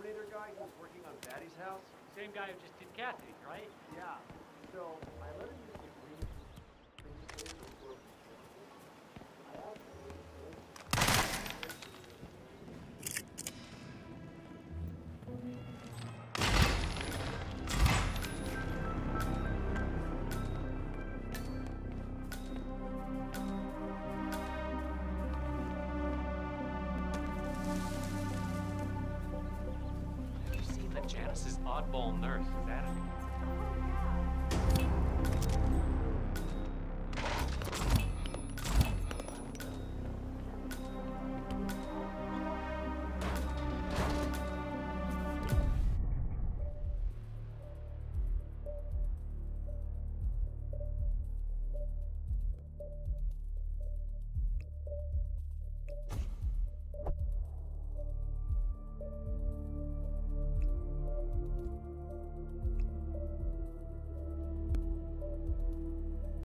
guy who was working on Batty's house? Same guy who just did Kathy, right? Yeah. So This is oddball nurse, is it?